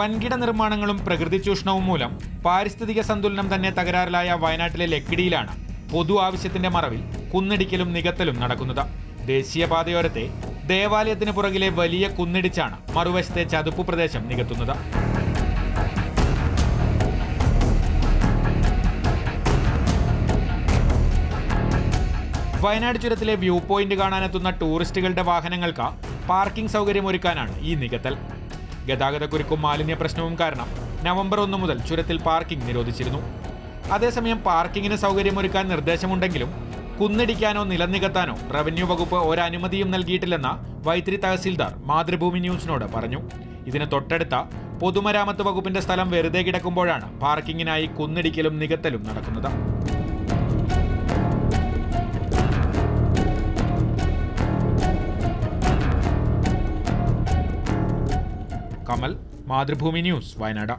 വൻകിട നിർമ്മാണങ്ങളും പ്രകൃതി ചൂഷണവും മൂലം പാരിസ്ഥിതിക സന്തുലനം തന്നെ തകരാറിലായ വയനാട്ടിലെ ലക്കിടിയിലാണ് പൊതു ആവശ്യത്തിന്റെ മറവിൽ കുന്നിടിക്കലും നികത്തലും നടക്കുന്നത്. ദേശീയപാതയോരത്തെ ദേവാലയത്തിന് പുറകിലെ വലിയ കുന്നിടിച്ചാണ് മറുവശത്തെ ചതുപ്പ് പ്രദേശം നികത്തുന്നത്. വയനാട് ചുരത്തിലെ വ്യൂ പോയിന്റ് കാണാനെത്തുന്ന ടൂറിസ്റ്റുകളുടെ വാഹനങ്ങൾക്ക് പാർക്കിംഗ് സൗകര്യമൊരുക്കാനാണ് ഈ നികത്തൽ. ഗതാഗതക്കുരുക്കും മാലിന്യ പ്രശ്നവും കാരണം നവംബർ ഒന്ന് മുതൽ ചുരത്തിൽ പാർക്കിംഗ് നിരോധിച്ചിരുന്നു. അതേസമയം പാർക്കിങ്ങിന് സൗകര്യമൊരുക്കാൻ നിർദ്ദേശമുണ്ടെങ്കിലും കുന്നിടിക്കാനോ നിലനികത്താനോ റവന്യൂ വകുപ്പ് ഒരനുമതിയും നൽകിയിട്ടില്ലെന്ന വൈത്തിരി തഹസീൽദാർ മാതൃഭൂമി ന്യൂസിനോട് പറഞ്ഞു. ഇതിന് തൊട്ടടുത്ത പൊതുമരാമത്ത് വകുപ്പിന്റെ സ്ഥലം വെറുതെ കിടക്കുമ്പോഴാണ് പാർക്കിങ്ങിനായി കുന്നിടിക്കലും നികത്തലും നടക്കുന്നത്. കമൽ മാതൃഭൂമി ന്യൂസ് വയനാട്.